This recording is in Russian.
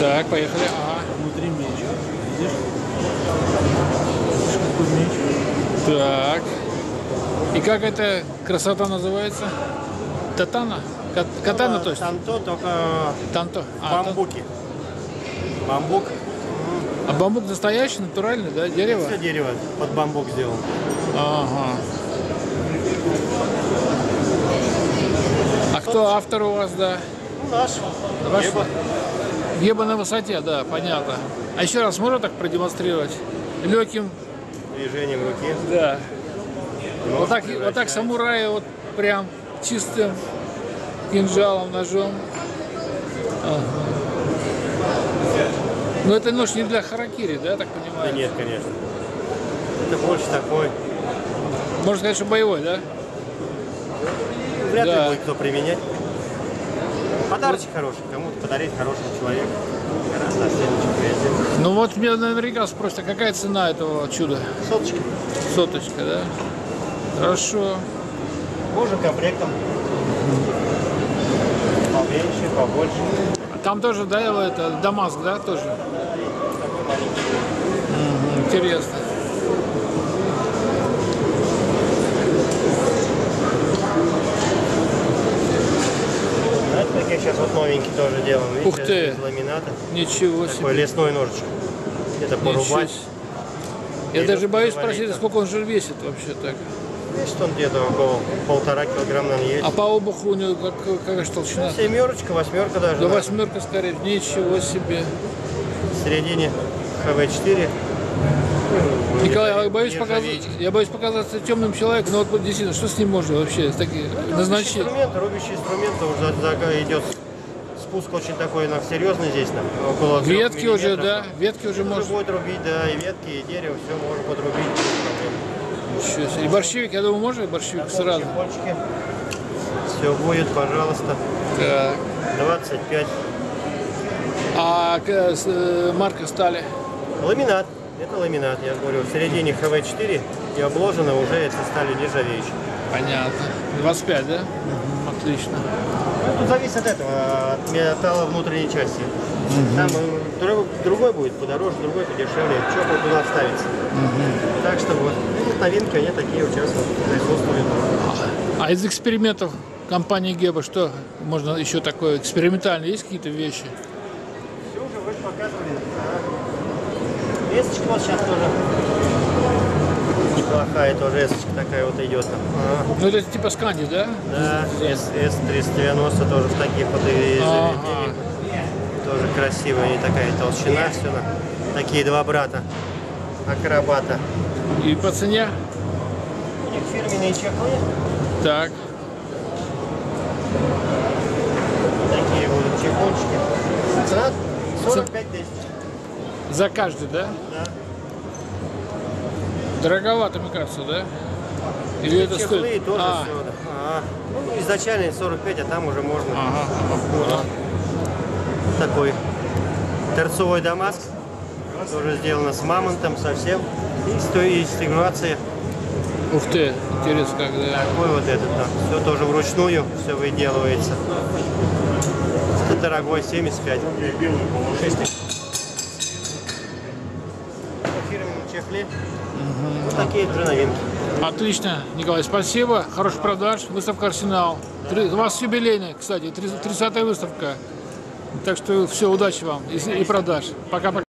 Так, поехали. Ага. Внутри меч. Видишь? Какой меч? Так. И как эта красота называется? Татана? Кат- Катана Ну, точно? Танто, только Танто. А, бамбуки. Бамбук. а бамбук настоящий, натуральный, да? Дерево? Все дерево под бамбук сделано. Ага. А кто автор у вас, да? Ну, наш. Ваш- Небо. Небо на высоте, да, понятно. А еще раз можно так продемонстрировать? Легким, Движением руки. да. Вот так, вот так самураи вот прям чистым кинжалом, ножом. Ага. Но это нож не для харакири, да, так Да понимаю? нет, конечно. Это больше такой. Можно сказать, что боевой, да? Вряд Да. ли будет кто применять. Подарочек хороший. Кому-то подарить хорошему человеку. Ну вот мне наверняка спросят, а какая цена этого чуда? Соточки. Соточка, да? Хорошо. Можно комплектом. Поменьше, побольше. Там тоже, да, это Дамаск, да, тоже? Такой маленький. Интересно. Знаете, такие сейчас вот новенький тоже делаем. Видите, Ух ты. из ламината. Ничего Такой себе. лесной ножичек. Это порубать. Я даже боюсь спросить, сколько он же весит вообще так. Весит он где-то около полтора килограмм, наверное, есть. А по обуху у него как, какая же толщина? Семерочка, восьмерка даже. Да да. восьмерка скорее. Ничего себе. В середине ХВ-4. Николай, я боюсь, показать, я боюсь показаться темным человеком, но вот действительно, что с ним можно вообще? Такие назначения. Инструмент, рубящий инструмент, уже идет спуск очень такой на серьезный здесь, там, около Ветки уже, да? Ветки уже Уже можно. будет рубить, да, и ветки, и дерево, все можно подрубить. Ничего себе. И борщевик, я думаю, можно и борщевик сразу? Все будет, пожалуйста. Так. 25. А э, марка стали? Ламинат. Это ламинат, я говорю. В середине ХВ-4 и обложено уже эти стали нержавеющие. Понятно. 25, да? Отлично. Ну, тут зависит от этого, от металла внутренней части. Там э, друг- другой будет подороже, другой подешевле. Что куда ставится. Так что вот, ну, новинки, они такие вот сейчас вот присутствуют. А из экспериментов компании Геба что можно еще такое экспериментальное? Есть какие-то вещи? Все уже вроде показывали. А. Эсочка вот сейчас тоже неплохая, тоже эсочка такая вот идет. А. Ну это типа сканди, да? Да, S, S390 тоже в таких вот и Ага. Тоже красивая, не такая толщина, все на такие два брата. Акробата. И по цене? У них фирменные чехлы. Так. Такие будут чехольчики. Цена 45 тысяч. За каждый, да? Да. Дороговато, мне кажется, да? Или это Чехлы стоит? тоже А, все. Да. А, ну, изначально 45, а там уже можно. ага, ага. Такой торцевой Дамаск. Тоже сделано с мамонтом совсем. И стоит стегнация. Ух ты, интересно как, да. Такой вот этот, да. Все тоже вручную, все выделывается. Это дорогой, 75. 6 тысяч. По фирменном чехле. Вот такие уже новинки. Отлично, Николай, спасибо. Хороших продаж. Выставка «Арсенал». Три- У вас юбилейная, кстати, 30-я выставка. Так что все, удачи вам и продаж. Пока-пока.